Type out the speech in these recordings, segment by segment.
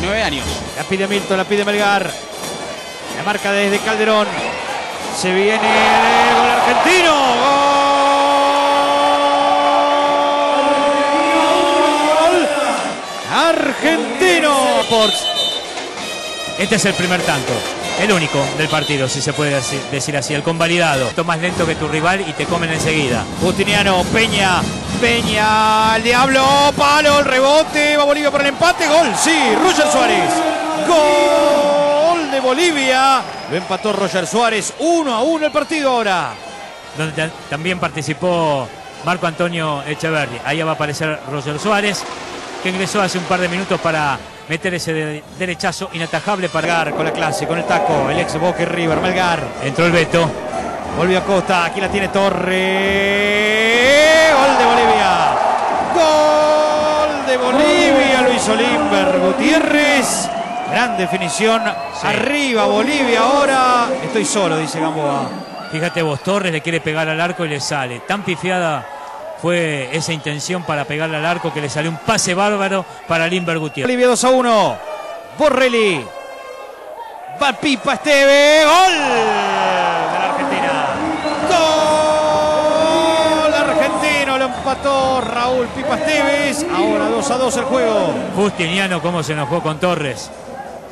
39 años. La pide Milton, la pide Melgar. La marca desde Calderón. Se viene el gol argentino. Gol argentino. Sports. Este es el primer tanto, el único del partido, si se puede decir, decir así, el convalidado. Esto más lento que tu rival y te comen enseguida. Justiniano, Peña, Peña, el diablo, palo, el rebote, va Bolivia por el empate, gol, sí, Roger Suárez. Gol de Bolivia. Lo empató Roger Suárez, 1 a 1 el partido ahora. donde ta- también participó Marco Antonio Echeverri. Ahí va a aparecer Roger Suárez, que ingresó hace un par de minutos para meter ese de- derechazo inatajable para... Melgar con la clase, con el taco, el ex Boca y River, Melgar. Entró el Beto, Volvió Acosta, aquí la tiene Torre. De Bolivia, lo hizo Limber Gutiérrez. Gran definición. Sí. Arriba Bolivia ahora. Estoy solo, dice Gamboa. fíjate vos, Torres le quiere pegar al arco y le sale. Tan pifiada fue esa intención para pegarle al arco que le salió un pase bárbaro para Limber Gutiérrez. Bolivia 2 a 1. Borrelli. Va Pipa Esteve. Gol Raúl Pipa Esteves. Ahora 2 a 2 el juego. Justiniano cómo se enojó con Torres,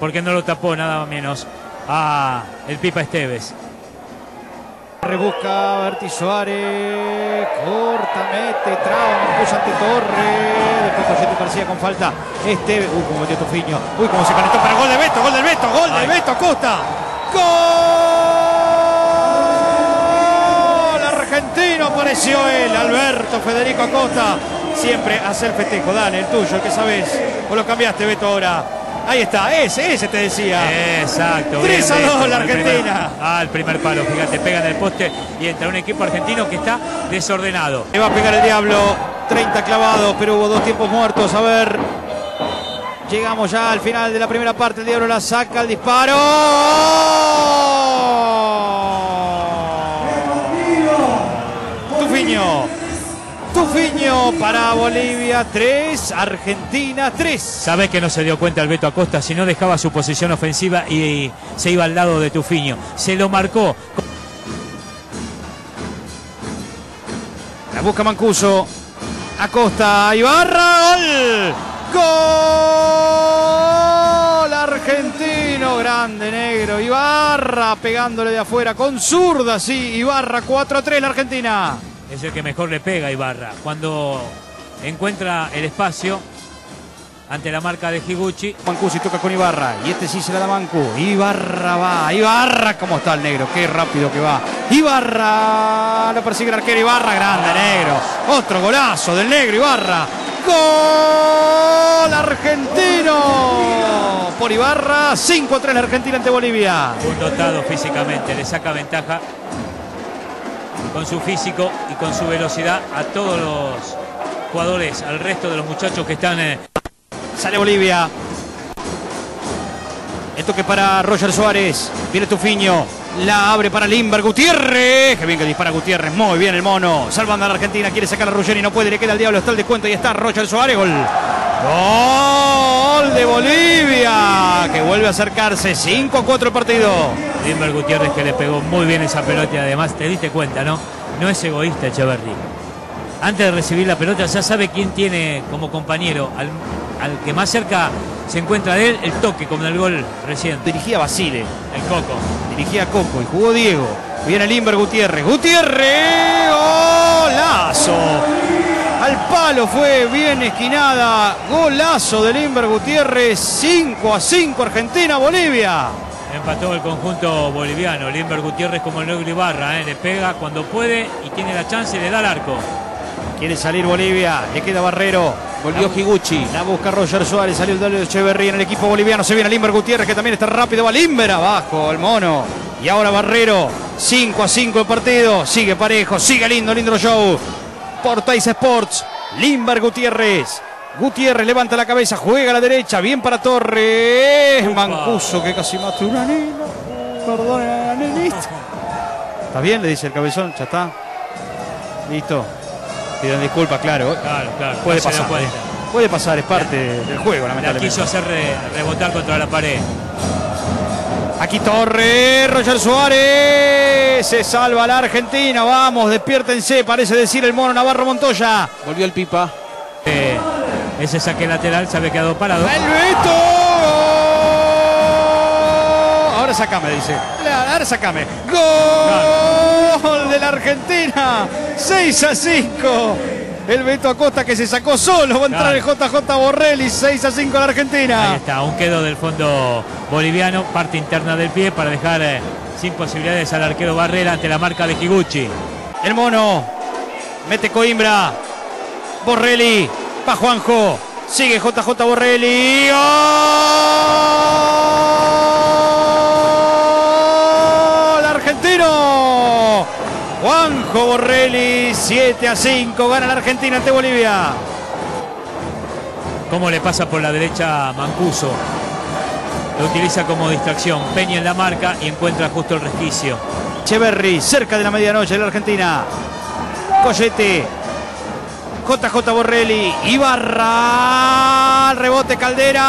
porque no lo tapó nada menos a el Pipa Esteves. Rebusca Berti Suárez. Corta, mete, traba, puso ante Torre. Después Coyetti García con falta. Este. Uy, cómo metió Tufiño. Uy, cómo se calentó. Pero gol de Beto, gol del Beto, gol del Ay. Beto Acosta. Gol argentino. Apareció él, Alberto Federico Acosta. Siempre hace el festejo. Dale, el tuyo, el que sabes. Vos lo cambiaste, Beto, ahora. Ahí está, ese, ese te decía. Exacto. 3 a bien, 2 Beto, la al primer- Argentina. Ah, el primer palo, fíjate, pega en el poste y entra un equipo argentino que está desordenado. Le va a pegar el diablo. 30 clavados, pero hubo dos tiempos muertos. A ver. Llegamos ya al final de la primera parte. El diablo la saca, el disparo. Tufiño. Tufiño para Bolivia 3, Argentina 3. Sabés que no se dio cuenta el Beto Acosta, si no dejaba su posición ofensiva y se iba al lado de Tufiño. Se lo marcó. La busca Mancuso. Acosta, Ibarra, gol. Gol argentino, grande negro. Ibarra pegándole de afuera con zurda, sí. Ibarra 4 a 3 la Argentina. Es el que mejor le pega a Ibarra. Cuando encuentra el espacio ante la marca de Higuchi, Mancuso y toca con Ibarra. Y este sí se la da Mancu. Ibarra va. Ibarra, ¿cómo está el negro? Qué rápido que va. Ibarra. Lo persigue el arquero Ibarra. Grande negro. Otro golazo del negro Ibarra. Gol argentino. Por Ibarra. 5 a 3 la Argentina ante Bolivia. un dotado físicamente, le saca ventaja con su físico y con su velocidad a todos los jugadores, al resto de los muchachos que están... eh, Sale Bolivia. El toque para Roger Suárez. Viene Tufiño. La abre para Limber Gutiérrez. Qué bien que dispara Gutiérrez. Muy bien el mono. Salvando a la Argentina. Quiere sacar a Ruggeri. No puede. Le queda el diablo. Está el descuento. Y está Roger Suárez. Gol. Gol de Bolivia. Vuelve a acercarse. 5 a 4 el partido. Limber Gutiérrez que le pegó muy bien esa pelota y además te diste cuenta, ¿no? No es egoísta Echeverry. Antes de recibir la pelota ya sabe quién tiene como compañero. Al, al que más cerca se encuentra de él, el toque como el gol reciente. Dirigía Basile. El Coco. Dirigía Coco y jugó Diego. Viene Limber Gutiérrez. Gutiérrez. Golazo. Al palo fue bien esquinada. Golazo de Limber Gutiérrez. 5 a 5 Argentina, Bolivia. Empató el conjunto boliviano. Limber Gutiérrez como el negro Ibarra. ¿eh? Le pega cuando puede y tiene la chance y le da al arco. Quiere salir Bolivia. Le queda Barrero. Volvió Higuchi. La busca Roger Suárez. Salió el de Echeverría en el equipo boliviano. Se viene Limber Gutiérrez que también está rápido. Va Limber abajo. El mono. Y ahora Barrero. 5 a 5 el partido. Sigue parejo. Sigue lindo, lindo show. Por Tais Sports. Limber Gutiérrez. Gutiérrez levanta la cabeza, juega a la derecha, bien para Torres. Mancuso que casi mató una nena. Perdón, la nenita. ¿Está bien? Le dice el cabezón, ya está. Listo. Piden disculpas, claro. Claro, claro. Puede no pasar, eh. Puede pasar, es parte del juego, La lamentablemente. quiso hacer re- rebotar contra la pared. Aquí Torre, Roger Suárez. Se salva la Argentina. Vamos, despiértense, parece decir el mono Navarro Montoya. Volvió el Pipa. Eh, ese saque lateral se había quedado parado. ¡El Beto! Ahora sacame, dice. Ahora sacame. ¡Gol de la Argentina! 6 a 5. El Beto Acosta que se sacó solo. Va a entrar el JJ Borrelli. 6 a 5 la Ahí Argentina. está, un quedo del fondo boliviano, parte interna del pie para dejar eh, sin posibilidades al arquero Barrera ante la marca de Higuchi. El mono. Mete Coimbra. Borrelli. Va Juanjo. Sigue JJ Borrelli. ¡Gol argentino! Juanjo Borrelli, 7 a 5, gana la Argentina ante Bolivia. ¿Cómo le pasa por la derecha a Mancuso? Lo utiliza como distracción. Peña en la marca y encuentra justo el resquicio. Echeverry, cerca de la medianoche de la Argentina. Collete. JJ Borrelli. Ibarra. Rebote Caldera.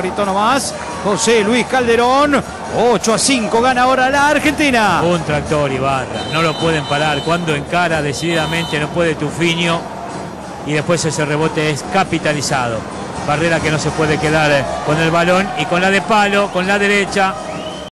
¡Gol nomás. José Luis Calderón. 8 a 5 gana ahora la Argentina. Un tractor Ibarra. No lo pueden parar. Cuando encara decididamente no puede Tufiño. Y después ese rebote es capitalizado. Barrera que no se puede quedar eh, con el balón y con la de palo, con la derecha,